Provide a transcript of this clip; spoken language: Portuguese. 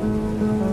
Música